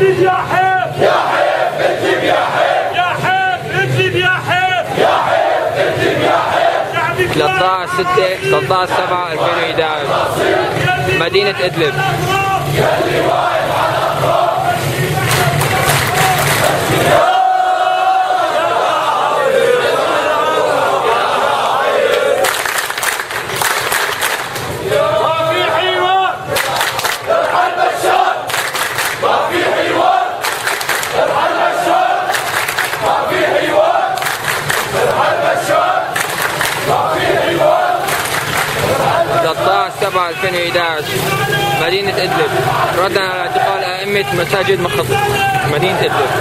رجلي يا حيف. يا حيف يا حيف. يا حيف يا حيف. يا حيف يا حيف. 13 6 13 7 2011 مدينة إدلب. 7 2011 مدينة إدلب. ردا على اعتقال أئمة مساجد مقطع مدينة إدلب.